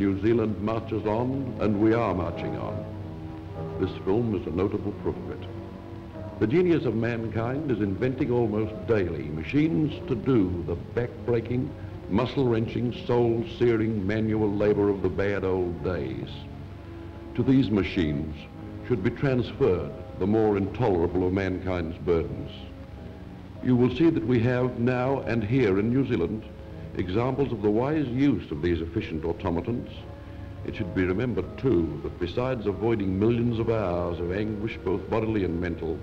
New Zealand marches on, and we are marching on. This film is a notable proof of it. The genius of mankind is inventing almost daily machines to do the back-breaking, muscle-wrenching, soul-searing manual labor of the bad old days. To these machines should be transferred the more intolerable of mankind's burdens. You will see that we have now and here in New Zealand examples of the wise use of these efficient automatons. It should be remembered, too, that besides avoiding millions of hours of anguish, both bodily and mental,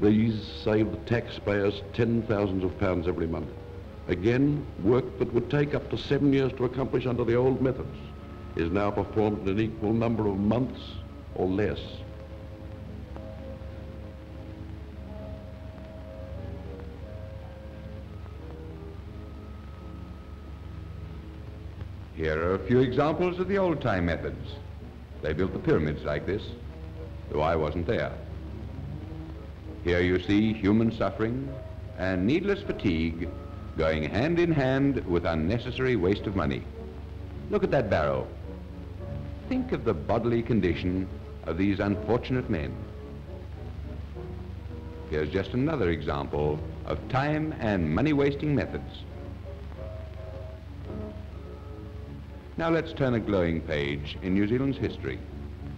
these save the taxpayers ten thousands of pounds every month. Again, work that would take up to seven years to accomplish under the old methods is now performed in an equal number of months or less. Here are a few examples of the old-time methods. They built the pyramids like this, though I wasn't there. Here you see human suffering and needless fatigue going hand in hand with unnecessary waste of money. Look at that barrow. Think of the bodily condition of these unfortunate men. Here's just another example of time and money-wasting methods. Now let's turn a glowing page in New Zealand's history.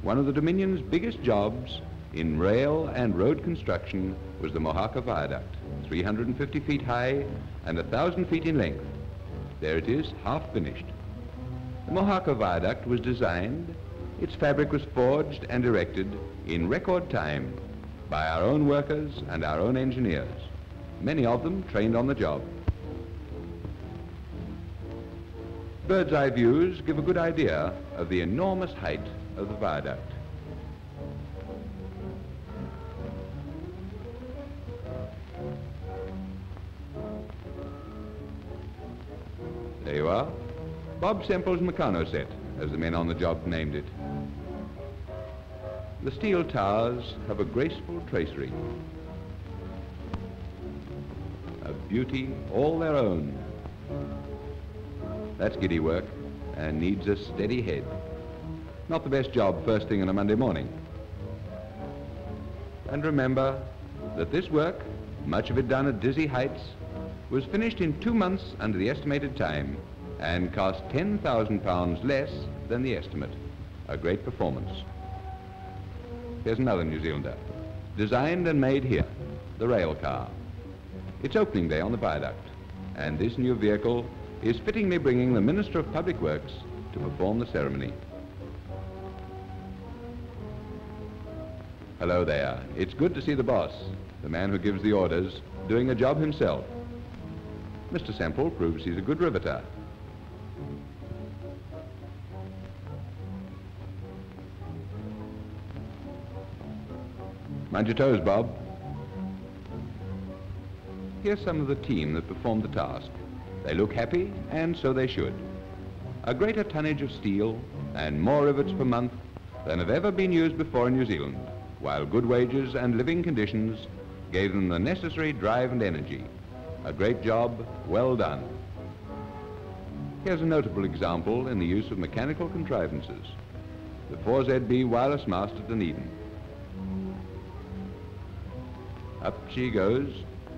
One of the Dominion's biggest jobs in rail and road construction was the Mohaka Viaduct, 350 feet high and 1,000 feet in length. There it is, half finished. The Mohaka Viaduct was designed, its fabric was forged and erected in record time by our own workers and our own engineers, many of them trained on the job. Bird's eye views give a good idea of the enormous height of the viaduct. There you are. Bob Semple's Meccano set, as the men on the job named it. The steel towers have a graceful tracery. A beauty all their own. That's giddy work and needs a steady head. Not the best job first thing on a Monday morning. And remember that this work, much of it done at dizzy heights, was finished in two months under the estimated time and cost £10,000 less than the estimate. A great performance. Here's another New Zealander, designed and made here, the rail car. It's opening day on the viaduct, and this new vehicle is fittingly bringing the Minister of Public Works to perform the ceremony. Hello there. It's good to see the boss, the man who gives the orders, doing a job himself. Mr. Semple proves he's a good riveter. Mind your toes, Bob. Here's some of the team that performed the task. They look happy, and so they should. A greater tonnage of steel and more rivets per month than have ever been used before in New Zealand, while good wages and living conditions gave them the necessary drive and energy. A great job, well done. Here's a notable example in the use of mechanical contrivances. The 4ZB wireless mast at Dunedin. Up she goes,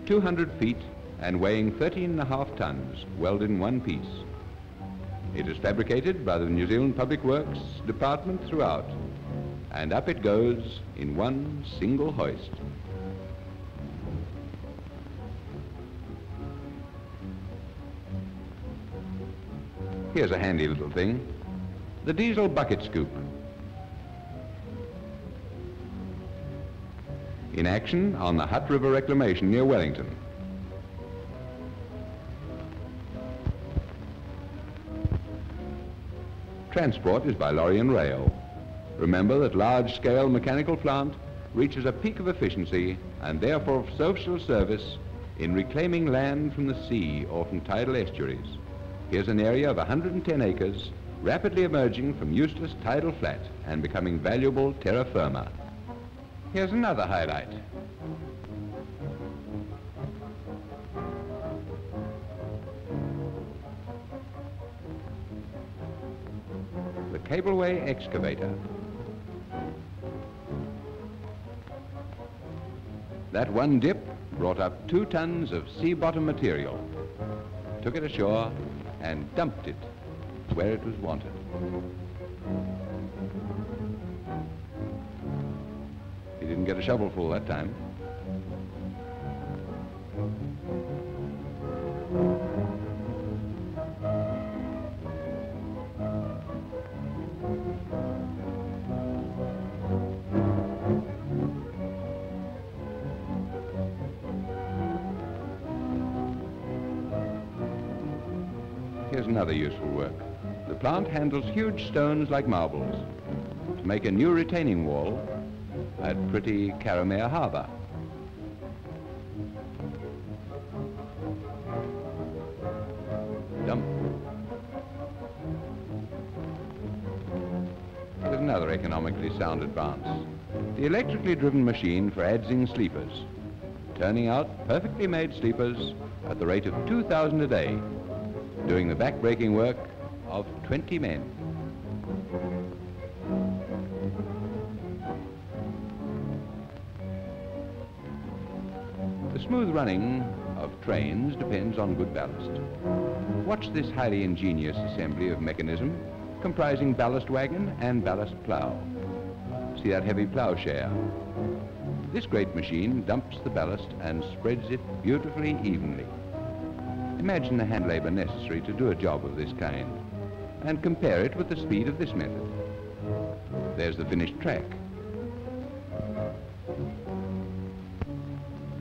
200 feet and weighing 13 and a half tons, welded in one piece. It is fabricated by the New Zealand Public Works Department throughout, and up it goes in one single hoist. Here's a handy little thing, the diesel bucket scoop. In action on the Hutt River Reclamation near Wellington. Transport is by lorry and rail. Remember that large-scale mechanical plant reaches a peak of efficiency and therefore of social service in reclaiming land from the sea or from tidal estuaries. Here's an area of 110 acres rapidly emerging from useless tidal flat and becoming valuable terra firma. Here's another highlight. Cableway excavator. That one dip brought up two tons of sea bottom material, took it ashore and dumped it where it was wanted. He didn't get a shovelful that time. Another useful work. The plant handles huge stones like marbles to make a new retaining wall at pretty Karamea Harbour. Dump. Here's another economically sound advance. The electrically driven machine for adzing sleepers, turning out perfectly made sleepers at the rate of 2,000 a day doing the back-breaking work of 20 men. The smooth running of trains depends on good ballast. Watch this highly ingenious assembly of mechanism comprising ballast wagon and ballast plow. See that heavy plowshare? This great machine dumps the ballast and spreads it beautifully evenly. Imagine the hand labor necessary to do a job of this kind and compare it with the speed of this method. There's the finished track.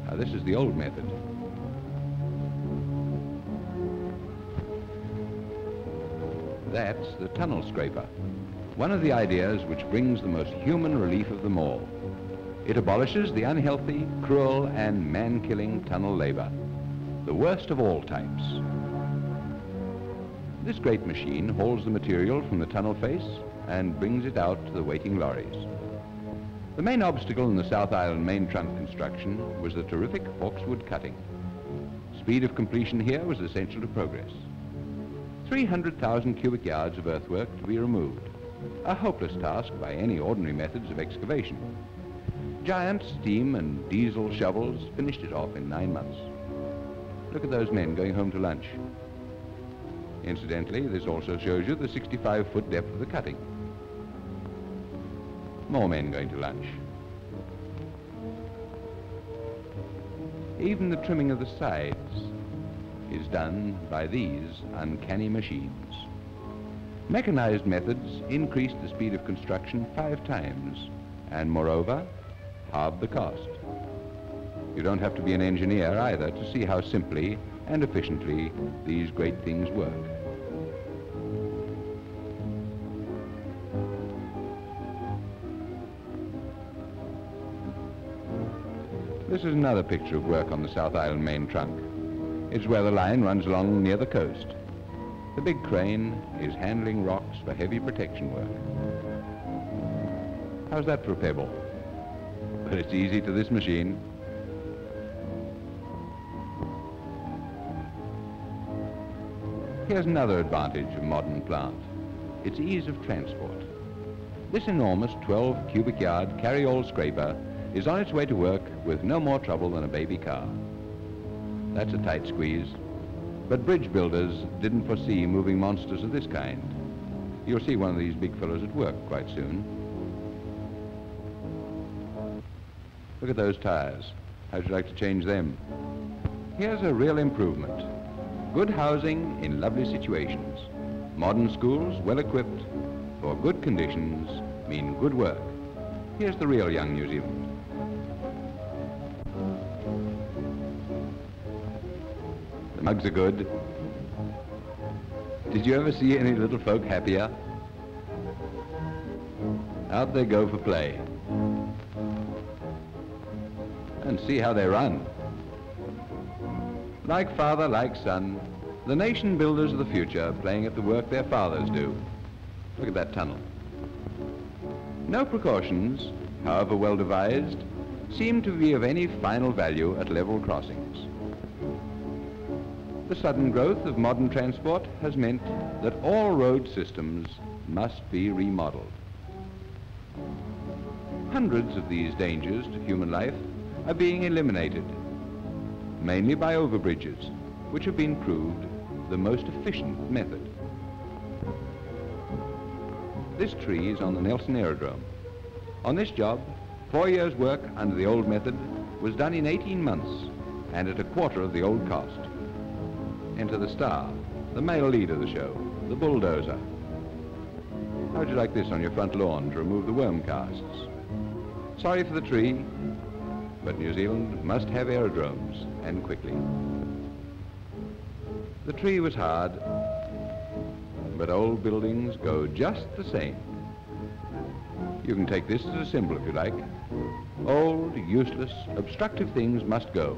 Now this is the old method. That's the tunnel scraper, one of the ideas which brings the most human relief of them all. It abolishes the unhealthy, cruel, and man-killing tunnel labor the worst of all types. This great machine hauls the material from the tunnel face and brings it out to the waiting lorries. The main obstacle in the South Island main trunk construction was the terrific Hawkswood cutting. Speed of completion here was essential to progress. 300,000 cubic yards of earthwork to be removed, a hopeless task by any ordinary methods of excavation. Giant steam and diesel shovels finished it off in nine months. Look at those men going home to lunch. Incidentally, this also shows you the 65-foot depth of the cutting. More men going to lunch. Even the trimming of the sides is done by these uncanny machines. Mechanized methods increase the speed of construction five times and, moreover, halve the cost. You don't have to be an engineer either to see how simply and efficiently these great things work. This is another picture of work on the South Island main trunk. It's where the line runs along near the coast. The big crane is handling rocks for heavy protection work. How's that for a pebble? But it's easy to this machine. Here's another advantage of modern plant. Its ease of transport. This enormous 12 cubic yard carry-all scraper is on its way to work with no more trouble than a baby car. That's a tight squeeze. But bridge builders didn't foresee moving monsters of this kind. You'll see one of these big fellows at work quite soon. Look at those tires. How'd you like to change them? Here's a real improvement. Good housing in lovely situations. Modern schools, well equipped, for good conditions, mean good work. Here's the real young New Zealand. The mugs are good. Did you ever see any little folk happier? Out they go for play. And see how they run. Like father, like son, the nation builders of the future playing at the work their fathers do. Look at that tunnel. No precautions, however well devised, seem to be of any final value at level crossings. The sudden growth of modern transport has meant that all road systems must be remodeled. Hundreds of these dangers to human life are being eliminated, mainly by overbridges, which have been proved the most efficient method. This tree is on the Nelson Aerodrome. On this job, four years' work under the old method was done in 18 months and at a quarter of the old cost. Enter the star, the male lead of the show, the bulldozer. How would you like this on your front lawn to remove the worm casts? Sorry for the tree, but New Zealand must have aerodromes, and quickly. The tree was hard, but old buildings go just the same. You can take this as a symbol if you like. Old, useless, obstructive things must go.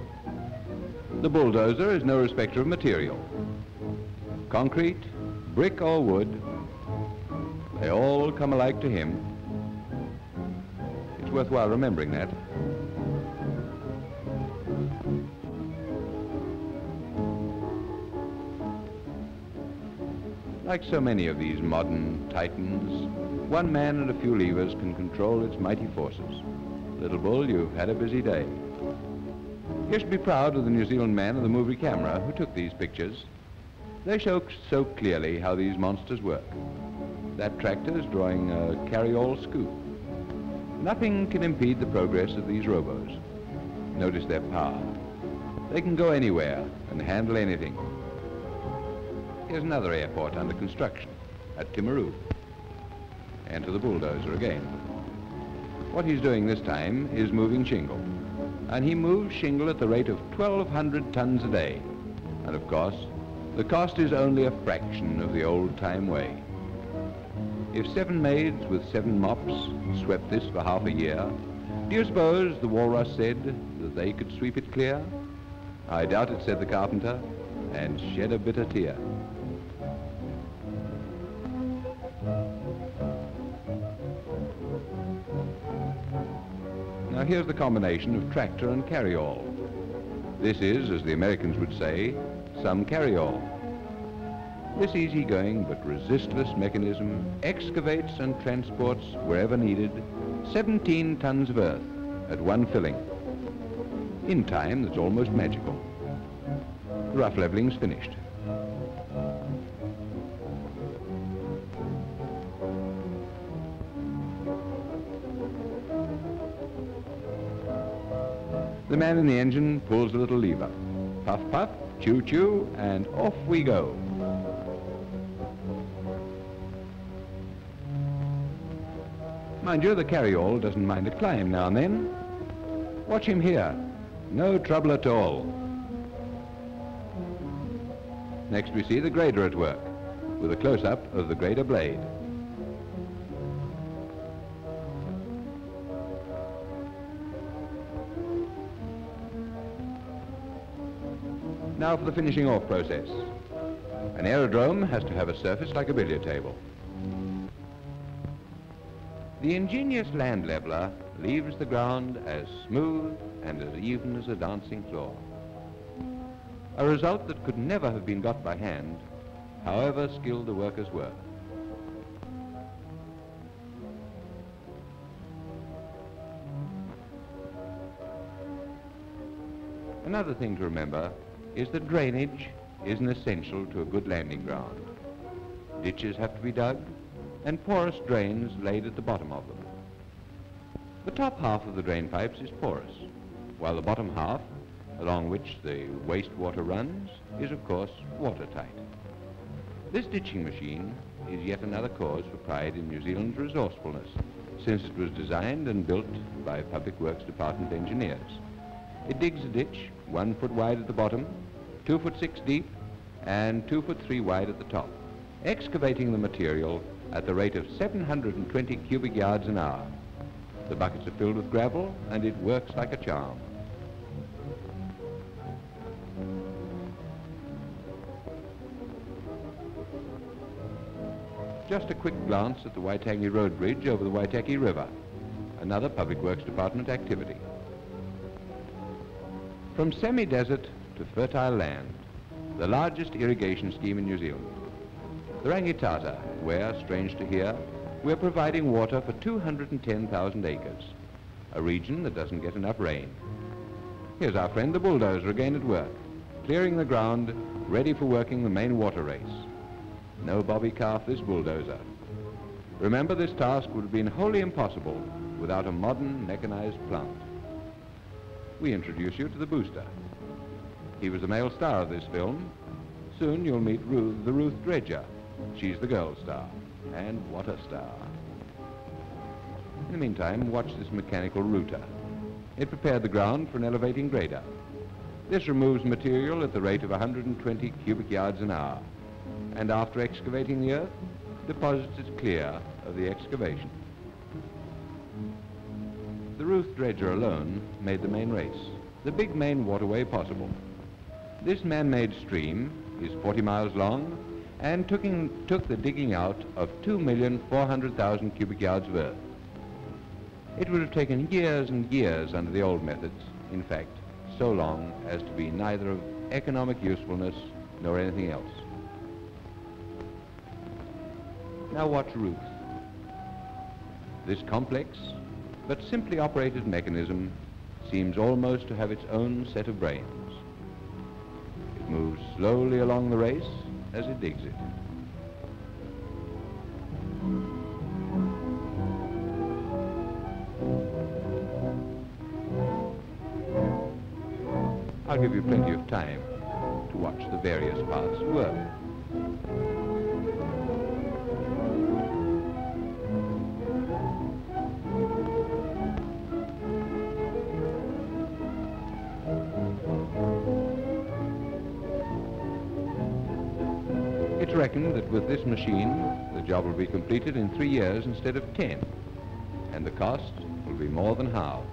The bulldozer is no respecter of material. Concrete, brick or wood, they all come alike to him. It's worthwhile remembering that. Like so many of these modern titans, one man and a few levers can control its mighty forces. Little Bull, you've had a busy day. You should be proud of the New Zealand man and the movie camera who took these pictures. They show so clearly how these monsters work. That tractor is drawing a carry-all scoop. Nothing can impede the progress of these robos. Notice their power. They can go anywhere and handle anything. Here's another airport under construction at Timaru. Enter the bulldozer again. What he's doing this time is moving shingle. And he moves shingle at the rate of 1,200 tons a day. And of course, the cost is only a fraction of the old-time way. If seven maids with seven mops swept this for half a year, do you suppose the walrus said that they could sweep it clear? I doubt it, said the carpenter, and shed a bitter tear. Now here's the combination of tractor and carryall. This is, as the Americans would say, some carryall. This easygoing but resistless mechanism excavates and transports wherever needed 17 tons of earth at one filling. In time that's almost magical. The rough leveling's finished. The man in the engine pulls a little lever. Puff, puff, chew, and off we go. Mind you, the carryall doesn't mind a climb now and then. Watch him here. No trouble at all. Next we see the grader at work, with a close-up of the grader blade. Now for the finishing off process. An aerodrome has to have a surface like a billiard table. The ingenious land leveler leaves the ground as smooth and as even as a dancing floor. A result that could never have been got by hand, however skilled the workers were. Another thing to remember is that drainage is an essential to a good landing ground. Ditches have to be dug and porous drains laid at the bottom of them. The top half of the drain pipes is porous, while the bottom half, along which the wastewater runs, is of course watertight. This ditching machine is yet another cause for pride in New Zealand's resourcefulness, since it was designed and built by Public Works Department engineers. It digs a ditch one foot wide at the bottom, two foot six deep, and two foot three wide at the top, excavating the material at the rate of 720 cubic yards an hour. The buckets are filled with gravel, and it works like a charm. Just a quick glance at the Waitangi Road Bridge over the Waitaki River, another Public Works Department activity. From semi-desert to fertile land, the largest irrigation scheme in New Zealand. The Rangitata, where, strange to hear, we're providing water for 210,000 acres, a region that doesn't get enough rain. Here's our friend the bulldozer again at work, clearing the ground, ready for working the main water race. No bobby calf this bulldozer. Remember, this task would have been wholly impossible without a modern mechanized plant. We introduce you to the booster. He was the male star of this film. Soon you'll meet Ruth, the Ruth Dredger. She's the girl star. And what a star. In the meantime, watch this mechanical rooter. It prepared the ground for an elevating grader. This removes material at the rate of 120 cubic yards an hour, and after excavating the earth, deposits it clear of the excavation. Ruth Dredger alone made the main race, the big main waterway possible. This man-made stream is 40 miles long and took, in, took the digging out of 2,400,000 cubic yards of earth. It would have taken years and years under the old methods, in fact, so long as to be neither of economic usefulness nor anything else. Now watch Ruth. This complex but simply operated mechanism seems almost to have its own set of brains. It moves slowly along the race as it digs it. I'll give you plenty of time to watch the various parts work. It's reckoned that with this machine, the job will be completed in three years instead of ten, and the cost will be more than halved.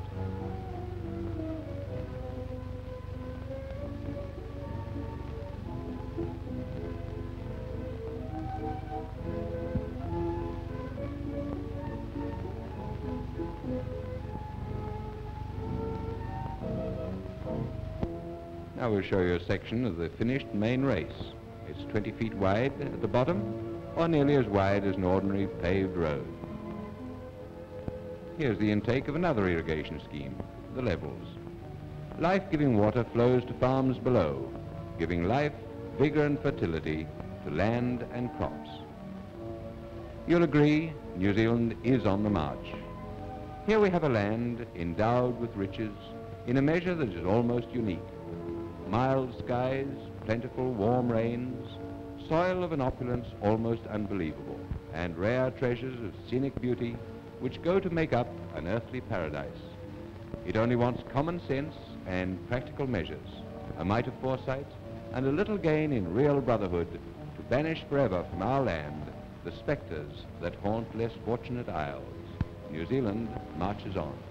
Now we'll show you a section of the finished main race. It's 20 feet wide at the bottom, or nearly as wide as an ordinary paved road. Here's the intake of another irrigation scheme, the levels. Life-giving water flows to farms below, giving life, vigor and fertility to land and crops. You'll agree, New Zealand is on the march. Here we have a land endowed with riches in a measure that is almost unique mild skies, plentiful warm rains, soil of an opulence almost unbelievable, and rare treasures of scenic beauty which go to make up an earthly paradise. It only wants common sense and practical measures, a mite of foresight, and a little gain in real brotherhood to banish forever from our land the spectres that haunt less fortunate isles. New Zealand marches on.